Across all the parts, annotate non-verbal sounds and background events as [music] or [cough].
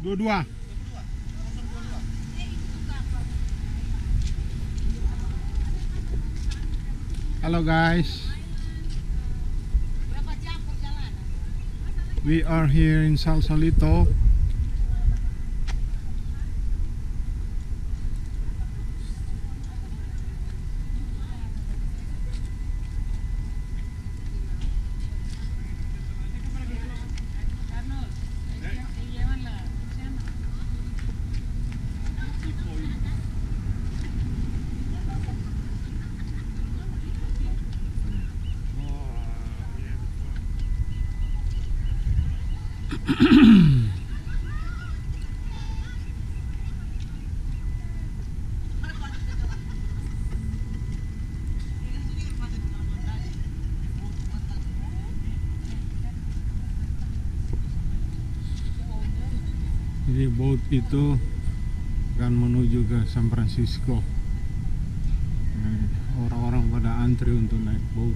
Dua-dua. Halo guys. We are here in Sausalito. Jadi boat itu akan menuju ke San Francisco. Nah, Orang-orang pada antri untuk naik boat.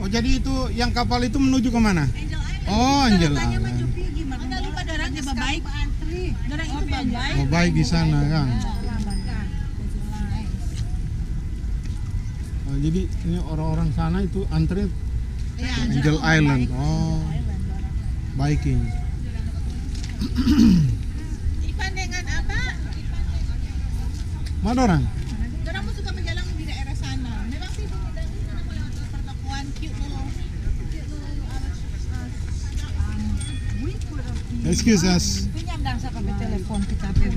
Oh jadi itu yang kapal itu menuju ke mana? Oh Angel Island. Anda lupa dorang itu baik. Dorang itu baik. Oh baik di sana kan. Oh, jadi ini orang-orang sana itu antri Iya, Angel Island. Oh, biking. Ivan dengan apa? Mana Excuse us. Ganyan lang sa kapit-telepon kita, pero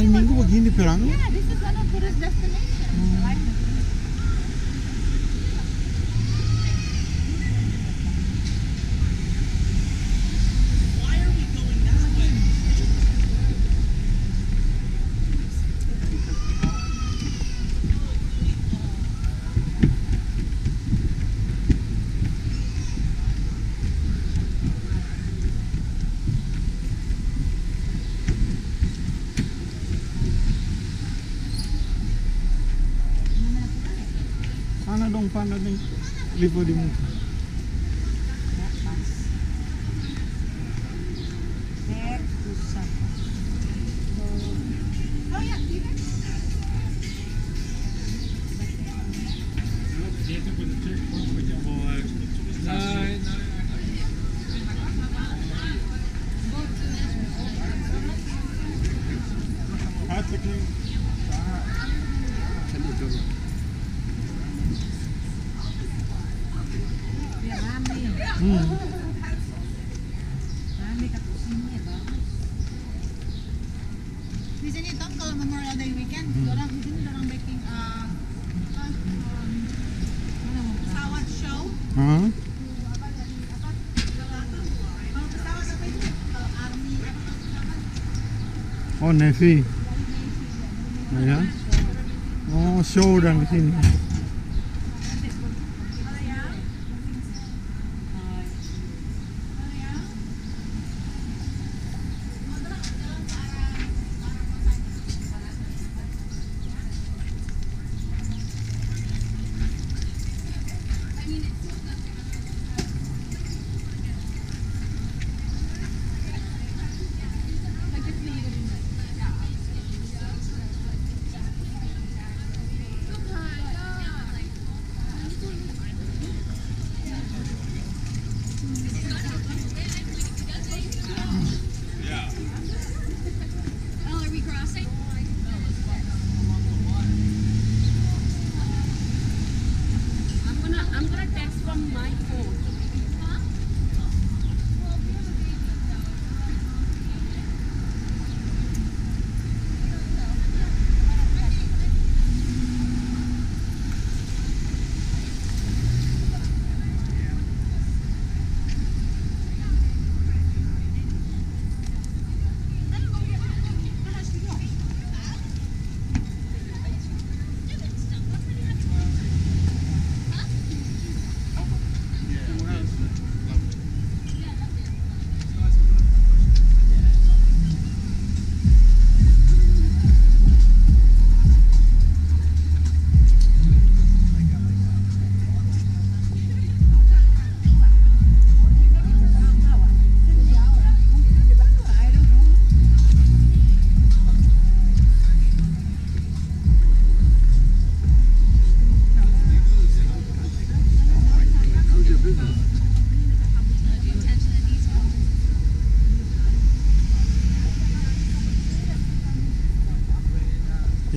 Tiap hari Minggu begini perang. Sana dong pana nih. Lipo di muka. Oh ya, Biar rame. Hmm. Rame kat sini ya, Bang. Di sini Tom kalau Memorial Day weekend, Hmm. orang di sini orang baking uh, apa, um, mana mau pesawat show. Hah? Apa dari apa? Kalau apa? Kalau pesawat apa itu? Kalau army apa kalau pesawat? Oh, Navy. Ya. Oh, show dan di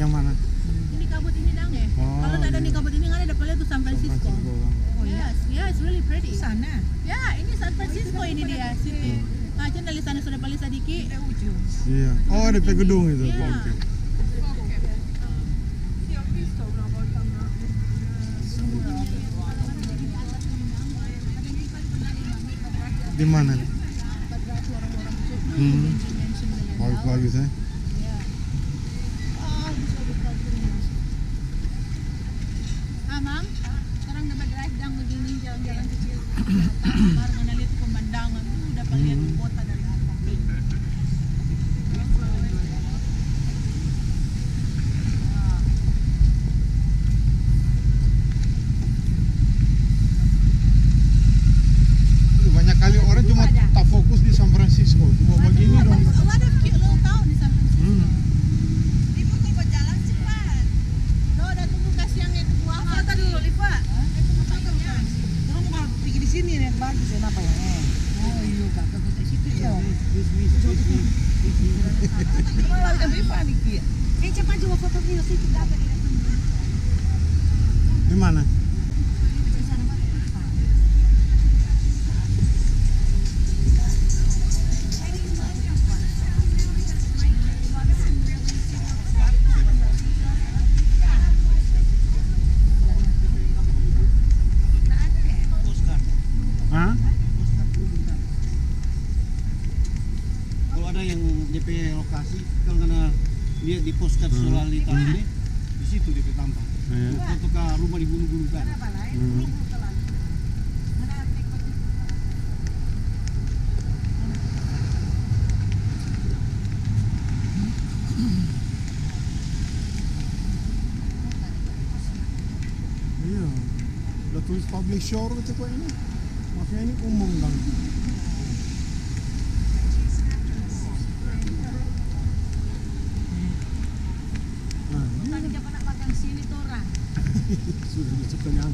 Yang mana? Ini kabut ini dang ya. Oh, Kalau tak ada iya. nih kabut ini nggak ada lihat tuh San Francisco. Francisco. Oh yes, yeah, it's really pretty. sana Ya, ini San Francisco ini dia city. Ah, Aja dari sana sudah paling sedikit. ke ujung Iya. Oh, di gedung itu. Iya. Oke. Di mana? Hmm. Bagus-bagus ya. Ah, Mam, sekarang dapat drive down begini jalan-jalan kecil. Baru mana lihat pemandangan, uh, dapat lihat kota dari atas. Banyak kali orang cuma tak fokus di San Francisco. Cuma begini dong. A lot of cute little town di San Francisco. Hmm. ibu kalau berjalan cepat Lo udah tunggu kasih yang itu buah. foto dulu Liva kamu kalau pergi di sini nih bagus ya apa ya oh iya kak ke kota situ ya malah ada Liva nih Ki. eh cepat juga foto di situ dapat Di mana? Di postcard Solalita ini di situ DP tampak Iya. foto ke rumah di gunung-gunung kan Hmm. Iya. Udah tulis public shore gitu kok ini. Makanya ini umum dong. Nah, ini Tadi nak makan sini tuh orang. Sudah bisa kenyang.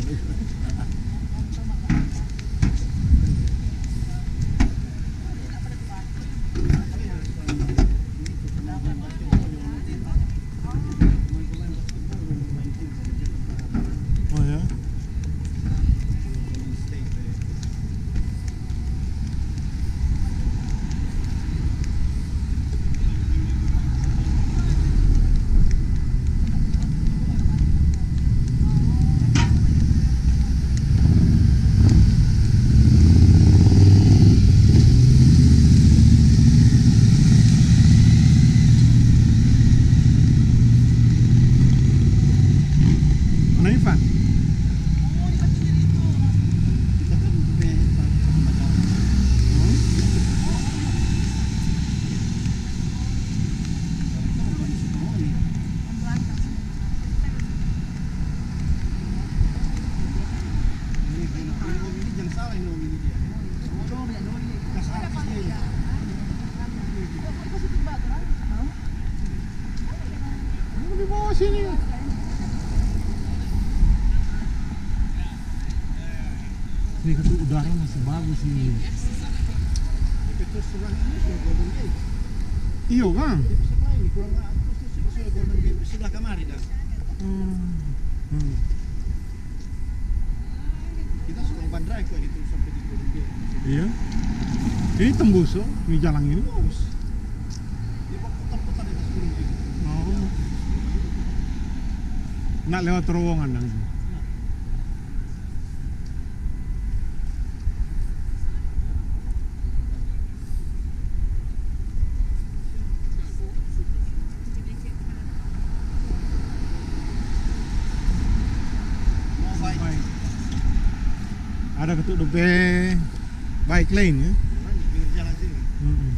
sini. Ini kata udara masih bagus ini. DP terus sebelah ini sudah Golden Gate. Iya kan? DP sebelah ini kurang nggak terus terus ini sudah Golden Gate sebelah kamari dah. Hmm. Hmm. Kita drive kayak gitu sampai di. Iya. Ini tembus oh, ini jalan ini. Terus dia kok putar-putar di. Oh. Nak lewat terowongan dan Mau baik. Baik. Ada ketuk dobe bike lane ya. Orang di pinggir jalan sini. Mm-mm.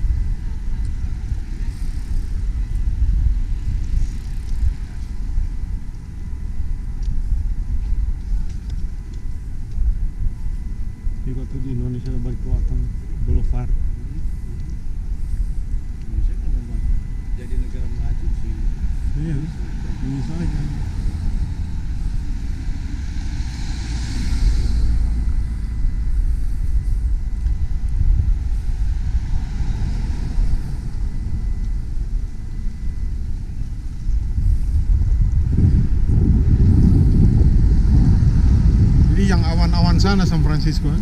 Di kota di Indonesia balik kekuatan Boulevard. Indonesia kan memang jadi negara maju sih. Iya, ini soalnya kan. Jadi yang awan-awan sana San Francisco eh?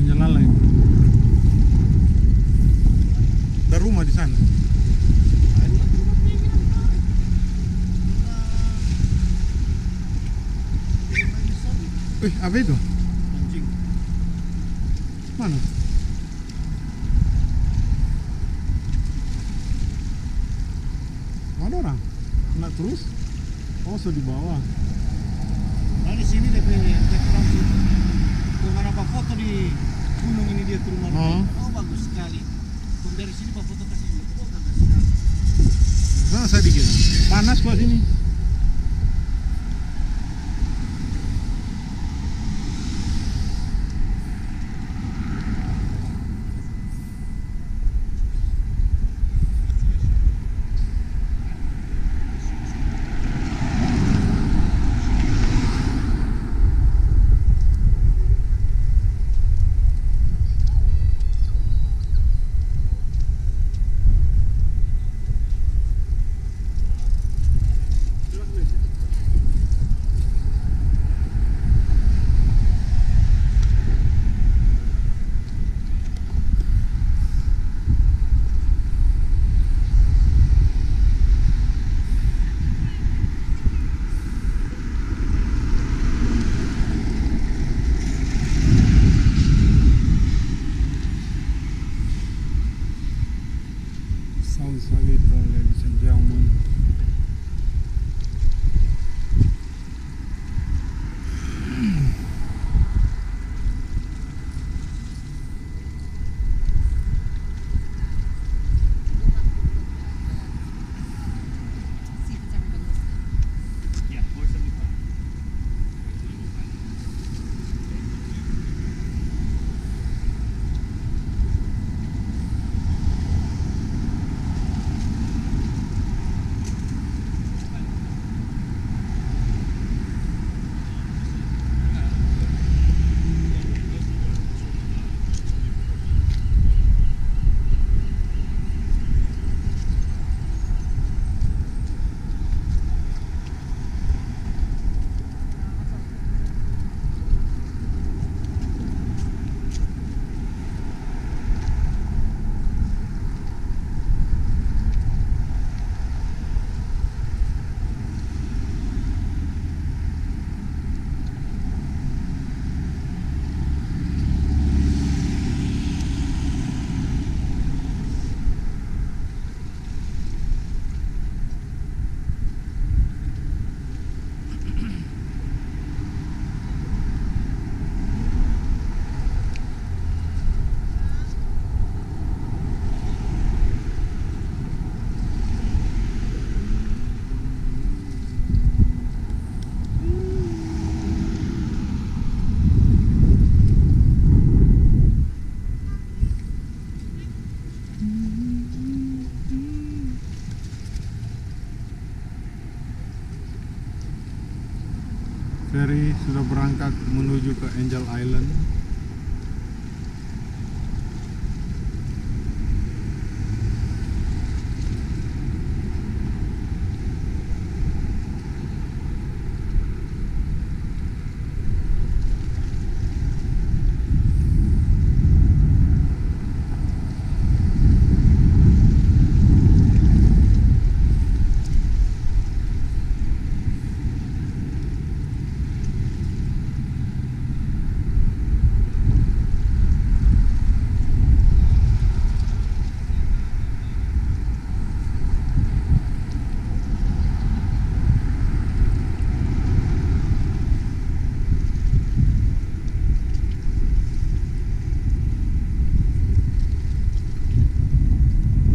Angel Island. Ada rumah di sana. Eh, apa itu? Anjing. Mana? Orang? Terus? So di bawah. Nah di sini DP DP langsung beberapa foto di gunung ini dia ke rumah. Oh. Oh bagus sekali. Tum dari sini pak foto kasih ini. Oh bagus sekali. Sana saya dikit. Panas kok sini. Mary sudah berangkat menuju ke Angel Island.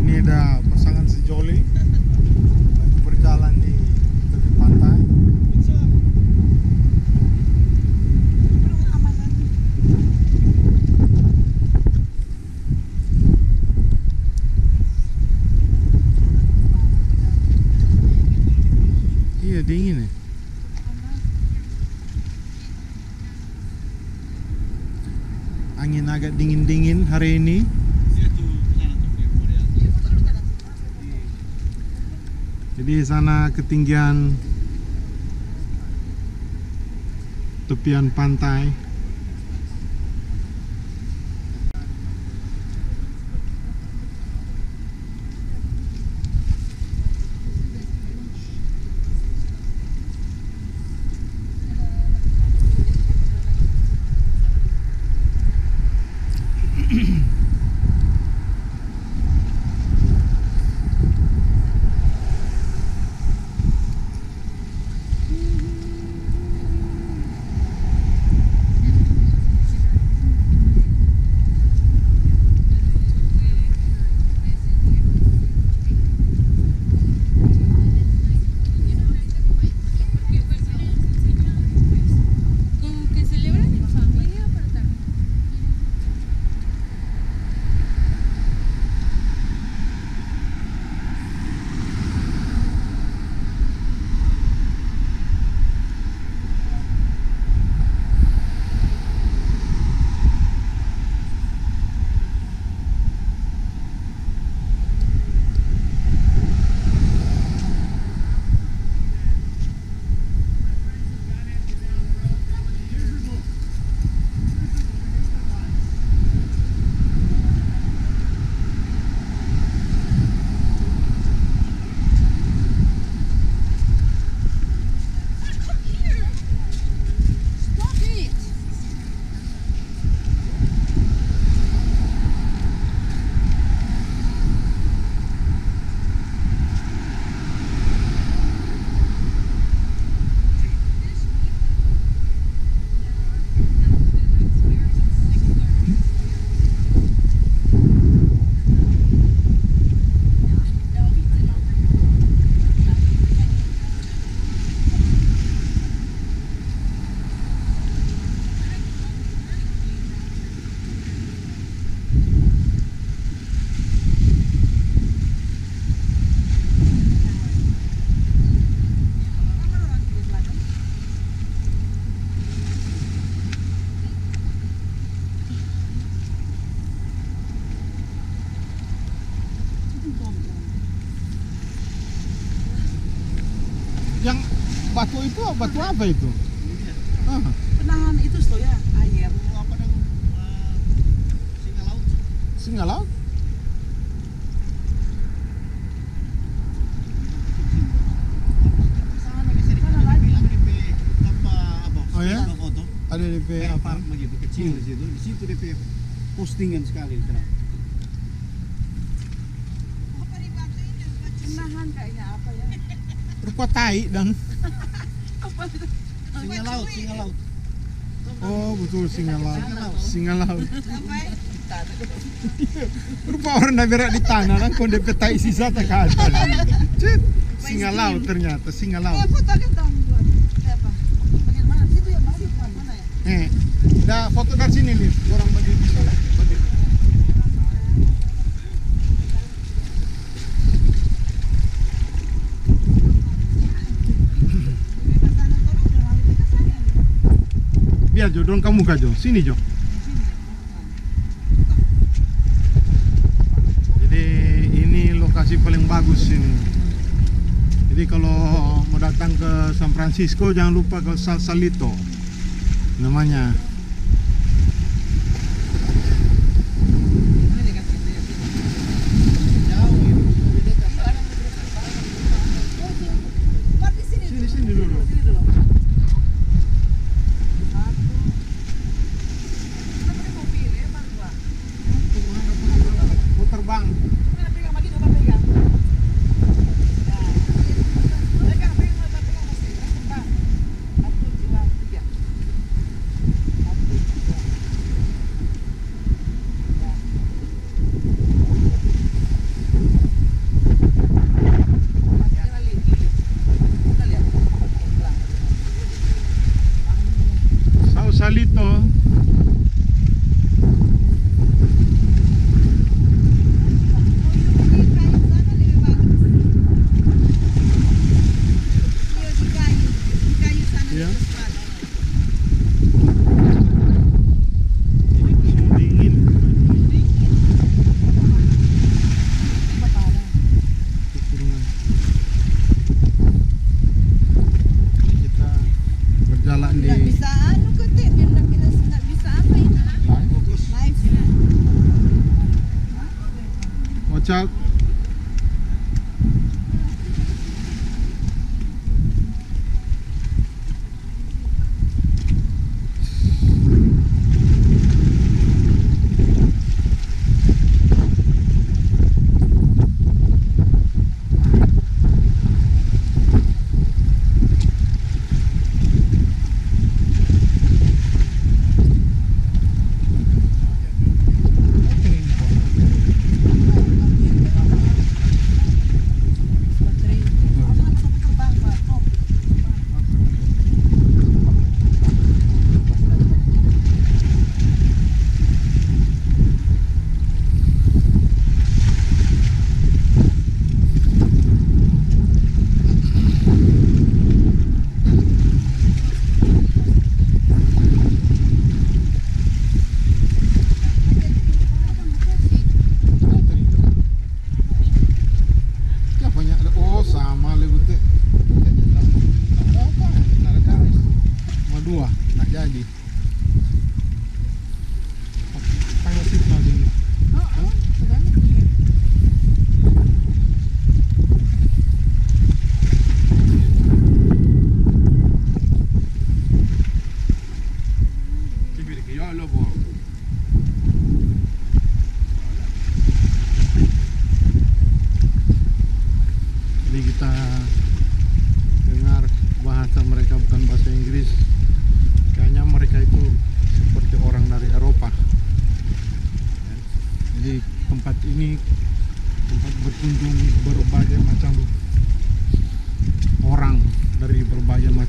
Ini ada pasangan sejoli lagi berjalan di tepi pantai. Iya dingin ya. Angin agak dingin-dingin hari ini. Jadi di sana ketinggian tepian pantai. Itu batu apa itu? Ah, Penahan itu slow ya air. Apa dong? eh, singa laut. singa laut. Oh ya? foto. Ada DP apa? begitu kecil di situ. Di situ DP postingan sekali di sana. Penahan kayaknya apa ya? Rupa tai dan [laughs] Singa laut, singa laut. oh betul singa laut. Singa laut. Rupa orang dah berak di tanah kan kau DP tai sisa tak. Cet, Singa laut ternyata singa laut. kan ya, ya? Eh, dah foto dari sini nih. Orang Iya Jo, gak kamu Jo. Sini Jo. Jadi ini lokasi paling bagus ini. Jadi kalau mau datang ke San Francisco jangan lupa ke Salsalito namanya.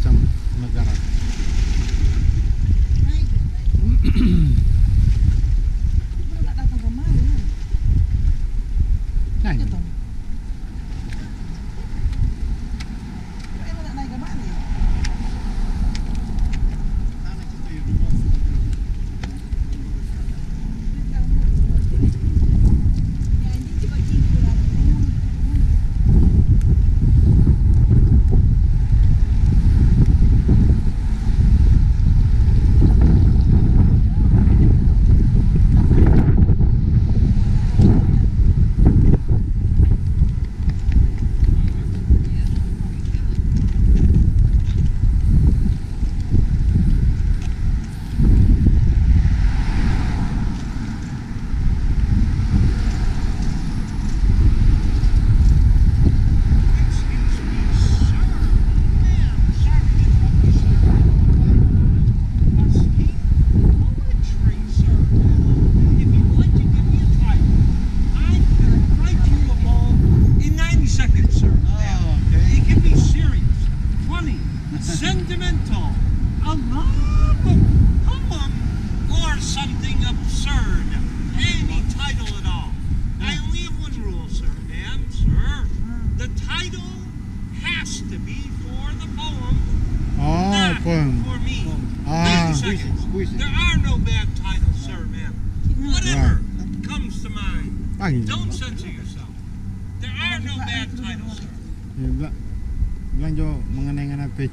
some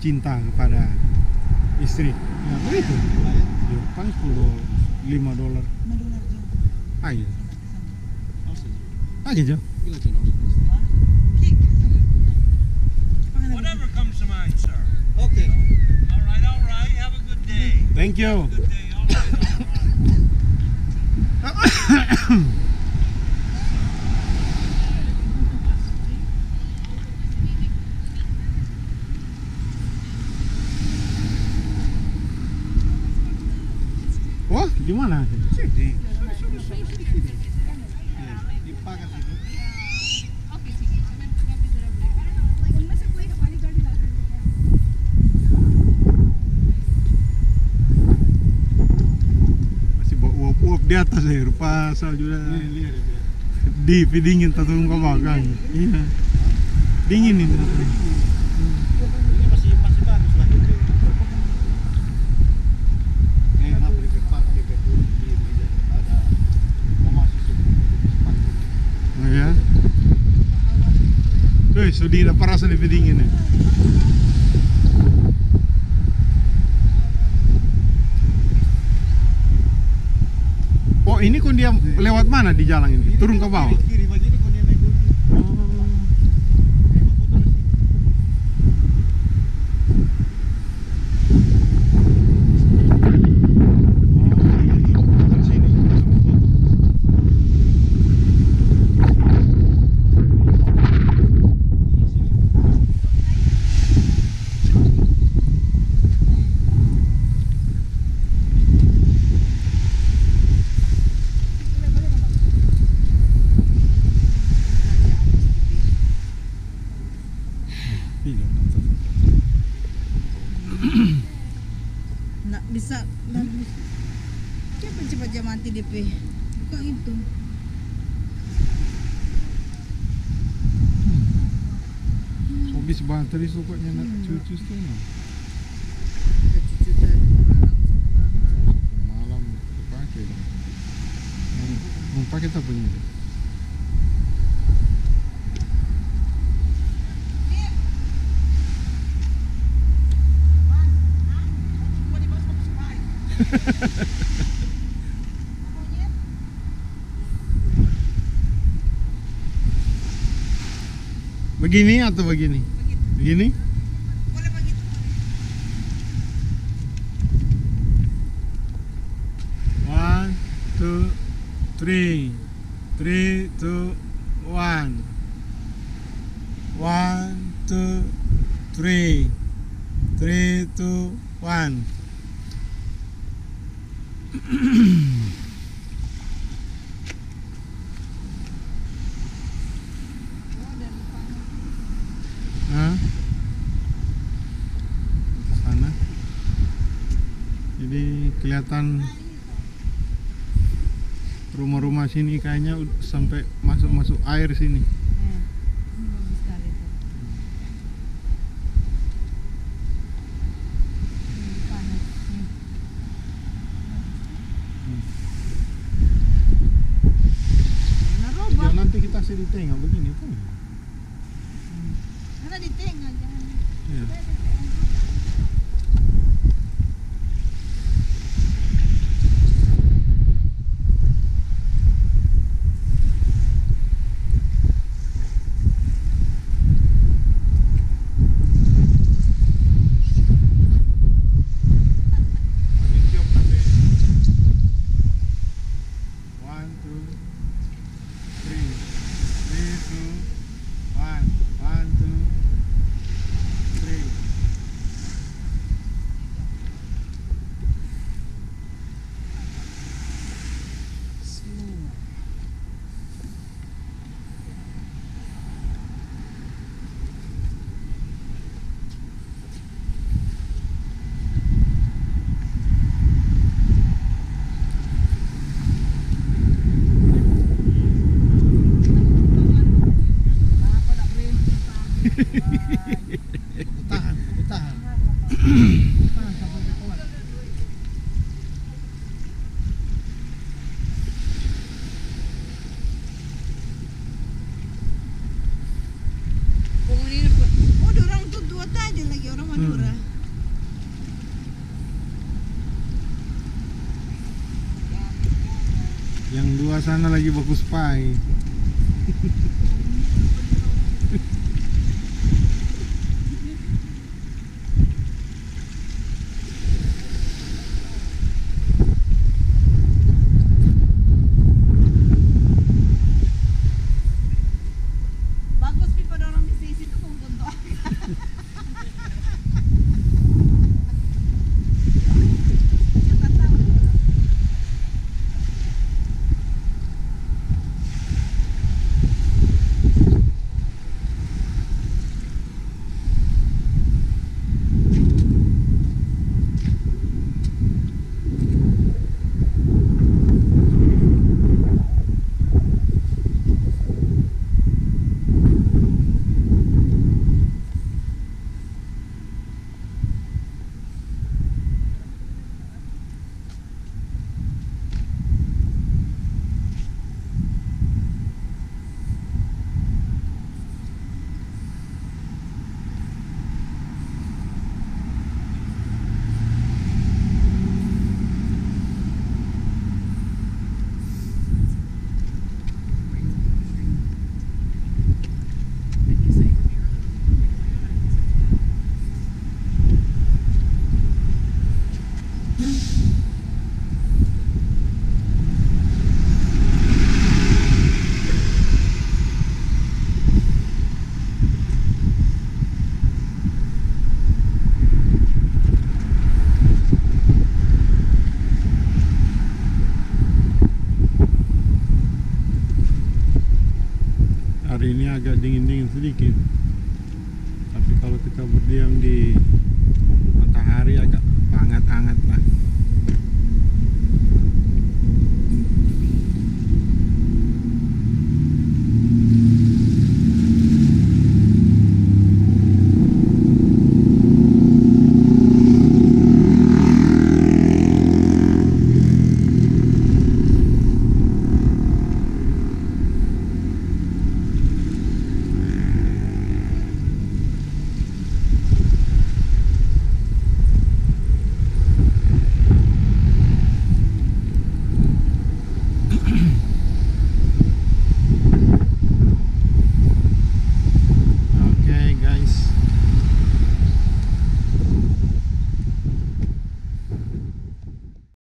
cinta kepada istri. Ya, begitu. Ya, paling 10 5 dolar. Mendengar Jo. Ayo. Ayo Jo. Kik. Whatever comes to mind, sir. Oke. All right, all right. Have a good day. Thank you. Good day. All right, all right. [coughs] Wah, di mana? Sini. Di pagar situ. Masih bawa uap-uap di atas ya, rupa salju dah. Nih, lihat itu. Deep, dingin tak turun ke belakang. Iya. Dingin ini. Ini masih masih bagus lah itu. Nih, kenapa di depan di depan di di ada mau masuk situ. Oh ya. Tuh, sudah ada paras lebih dingin ya. Ini kok dia lewat mana di jalan ini? Turun ke bawah. Kiri, kiri begini kok dia naik gunung. Oh. Foto di sini. Oh, sini. Iya, nonton. Nak bisa dan Siapa cepat jam mati DP? Bukan itu. Habis baterai sokoknya nak cucu tu. Ada cucu tadi malam semalam. Malam dipakai dah. Mau, mau pakai tak punya? [laughs] Begini atau begini? Begini? Kelihatan rumah-rumah sini kayaknya sampai masuk-masuk air sini. Hmm. Ini bagus sekali itu. Ini panas. Nih. Narobak. Ya nanti kita sini tengok begini kan. Sana lagi bagus pai. Bagus pi pada orang di sisi itu kung kunto. Kita tahu. Hari ini agak dingin-dingin sedikit. Tapi kalau kita berdiam di